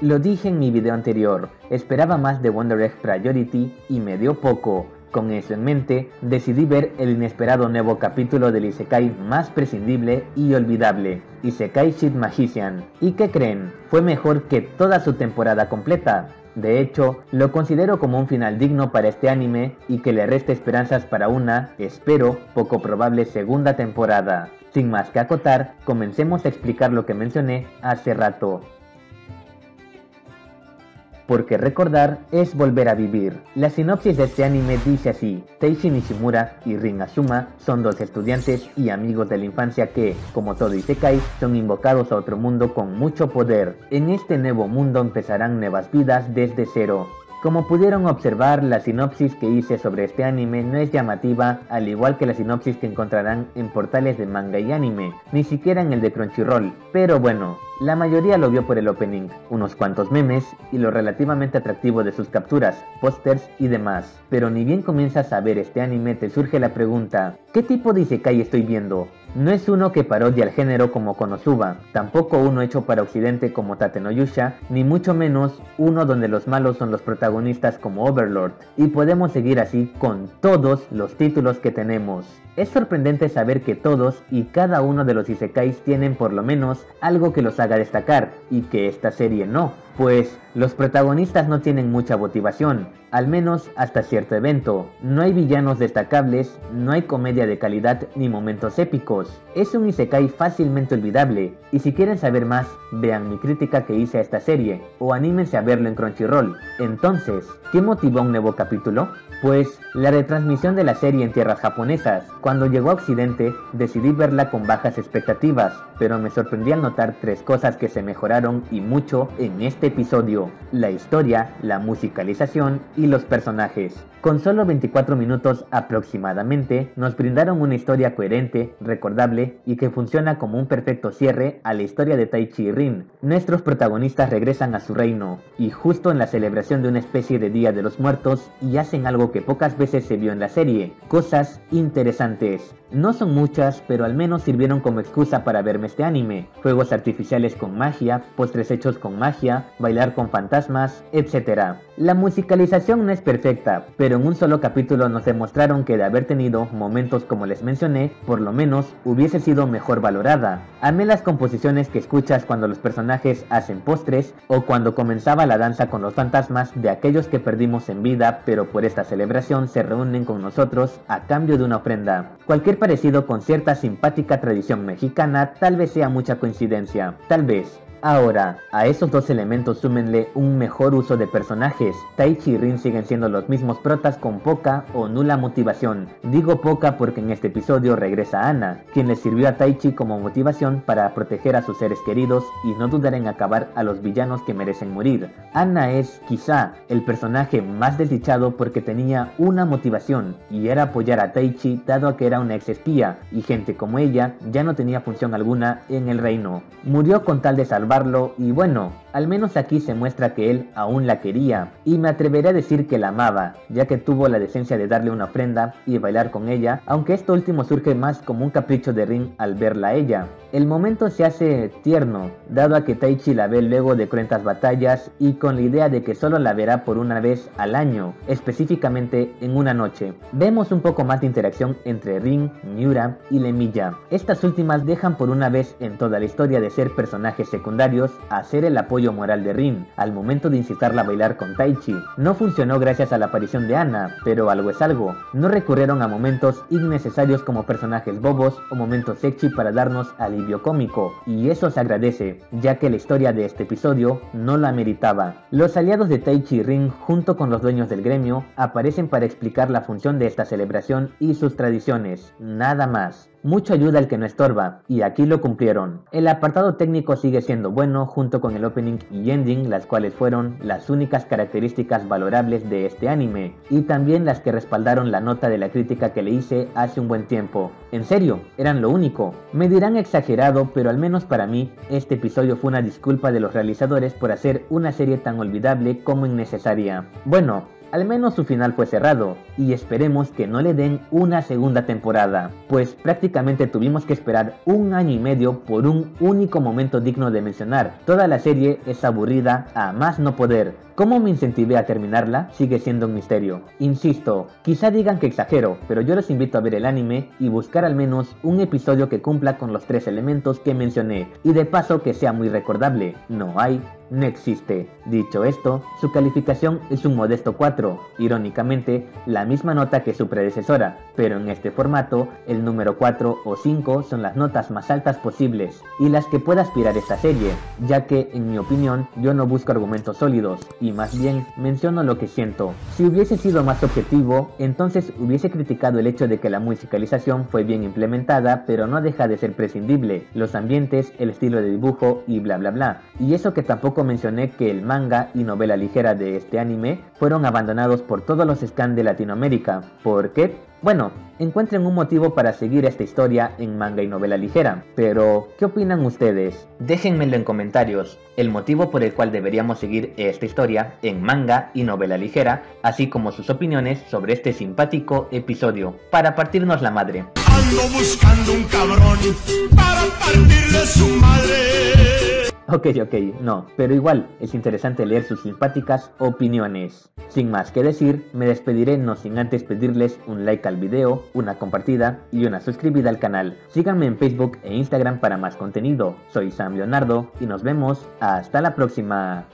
Lo dije en mi video anterior, esperaba más de Wonder Egg Priority y me dio poco. Con eso en mente, decidí ver el inesperado nuevo capítulo del Isekai más prescindible y olvidable, Isekai Shit Magician. ¿Y qué creen? Fue mejor que toda su temporada completa. De hecho, lo considero como un final digno para este anime y que le resta esperanzas para una, espero, poco probable segunda temporada. Sin más que acotar, comencemos a explicar lo que mencioné hace rato porque recordar es volver a vivir. La sinopsis de este anime dice así, Teishi Nishimura y Rin Asuma son dos estudiantes y amigos de la infancia que, como todo Isekai, son invocados a otro mundo con mucho poder. En este nuevo mundo empezarán nuevas vidas desde cero. Como pudieron observar, la sinopsis que hice sobre este anime no es llamativa, al igual que la sinopsis que encontrarán en portales de manga y anime, ni siquiera en el de Crunchyroll. Pero bueno, la mayoría lo vio por el opening, unos cuantos memes y lo relativamente atractivo de sus capturas, pósters y demás. Pero ni bien comienzas a ver este anime te surge la pregunta, ¿qué tipo de Isekai estoy viendo? No es uno que parodia al género como Konosuba, tampoco uno hecho para occidente como Tate no Yusha, ni mucho menos uno donde los malos son los protagonistas como Overlord, y podemos seguir así con todos los títulos que tenemos. Es sorprendente saber que todos y cada uno de los isekais tienen por lo menos algo que los haga destacar y que esta serie no, pues los protagonistas no tienen mucha motivación, al menos hasta cierto evento. No hay villanos destacables, no hay comedia de calidad ni momentos épicos. Es un isekai fácilmente olvidable, y si quieren saber más, vean mi crítica que hice a esta serie, o anímense a verlo en Crunchyroll. Entonces, ¿qué motivó un nuevo capítulo? Pues la retransmisión de la serie en tierras japonesas. Cuando llegó a Occidente, decidí verla con bajas expectativas, pero me sorprendí al notar tres cosas que se mejoraron y mucho en este episodio. La historia, la musicalización y los personajes. Con solo 24 minutos aproximadamente, nos brindaron una historia coherente, recordable y que funciona como un perfecto cierre a la historia de Taichi y Rin. Nuestros protagonistas regresan a su reino, y justo en la celebración de una especie de Día de los Muertos, y hacen algo que pocas veces se vio en la serie, cosas interesantes. No son muchas, pero al menos sirvieron como excusa para verme este anime. Fuegos artificiales con magia, postres hechos con magia, bailar con fantasmas, etc. La musicalización no es perfecta, pero en un solo capítulo nos demostraron que de haber tenido momentos como les mencioné, por lo menos hubiese sido mejor valorada. Amé las composiciones que escuchas cuando los personajes hacen postres o cuando comenzaba la danza con los fantasmas de aquellos que perdimos en vida, pero por esta celebración se reúnen con nosotros a cambio de una ofrenda. Cualquier parecido con cierta simpática tradición mexicana tal vez sea mucha coincidencia, tal vez, Ahora, a esos dos elementos súmenle un mejor uso de personajes. Taichi y Rin siguen siendo los mismos protas con poca o nula motivación. Digo poca porque en este episodio regresa Ana, quien le sirvió a Taichi como motivación para proteger a sus seres queridos y no dudar en acabar a los villanos que merecen morir. Ana es, quizá, el personaje más desdichado porque tenía una motivación y era apoyar a Taichi dado que era una ex espía y gente como ella ya no tenía función alguna en el reino. Murió con tal de salvar y bueno, al menos aquí se muestra que él aún la quería y me atreveré a decir que la amaba, ya que tuvo la decencia de darle una ofrenda y bailar con ella, aunque esto último surge más como un capricho de Rin al verla a ella. El momento se hace tierno, dado a que Taichi la ve luego de cruentas batallas y con la idea de que solo la verá por una vez al año, específicamente en una noche. Vemos un poco más de interacción entre Rin, Miura y Lemilla. Estas últimas dejan por una vez en toda la historia de ser personajes secundarios a ser el apoyo moral de Rin al momento de incitarla a bailar con Taichi. No funcionó gracias a la aparición de Ana, pero algo es algo. No recurrieron a momentos innecesarios como personajes bobos o momentos sexy para darnos alivio cómico, y eso se agradece, ya que la historia de este episodio no la meritaba. Los aliados de Taichi y Rin junto con los dueños del gremio aparecen para explicar la función de esta celebración y sus tradiciones, nada más. Mucho ayuda el que no estorba, y aquí lo cumplieron. El apartado técnico sigue siendo bueno junto con el opening y ending, las cuales fueron las únicas características valorables de este anime, y también las que respaldaron la nota de la crítica que le hice hace un buen tiempo. En serio, eran lo único. Me dirán exagerado, pero al menos para mí, este episodio fue una disculpa de los realizadores por hacer una serie tan olvidable como innecesaria. Bueno, al menos su final fue cerrado, y esperemos que no le den una segunda temporada, pues prácticamente tuvimos que esperar un año y medio por un único momento digno de mencionar. Toda la serie es aburrida a más no poder, ¿Cómo me incentivé a terminarla? Sigue siendo un misterio. Insisto, quizá digan que exagero, pero yo los invito a ver el anime y buscar al menos un episodio que cumpla con los tres elementos que mencioné, y de paso que sea muy recordable. No hay no existe. Dicho esto, su calificación es un modesto 4, irónicamente la misma nota que su predecesora, pero en este formato el número 4 o 5 son las notas más altas posibles y las que pueda aspirar esta serie, ya que en mi opinión yo no busco argumentos sólidos y más bien menciono lo que siento. Si hubiese sido más objetivo, entonces hubiese criticado el hecho de que la musicalización fue bien implementada, pero no deja de ser prescindible, los ambientes, el estilo de dibujo y bla bla bla, y eso que tampoco mencioné que el manga y novela ligera de este anime fueron abandonados por todos los scans de Latinoamérica. ¿Por qué? Bueno, encuentren un motivo para seguir esta historia en manga y novela ligera. Pero, ¿qué opinan ustedes? Déjenmelo en comentarios, el motivo por el cual deberíamos seguir esta historia en manga y novela ligera, así como sus opiniones sobre este simpático episodio, para partirnos la madre. Ando buscando un cabrón para partirle. Ok, ok, no, pero igual es interesante leer sus simpáticas opiniones. Sin más que decir, me despediré no sin antes pedirles un like al video, una compartida y una suscribida al canal. Síganme en Facebook e Instagram para más contenido. Soy Sam Leonardo y nos vemos hasta la próxima.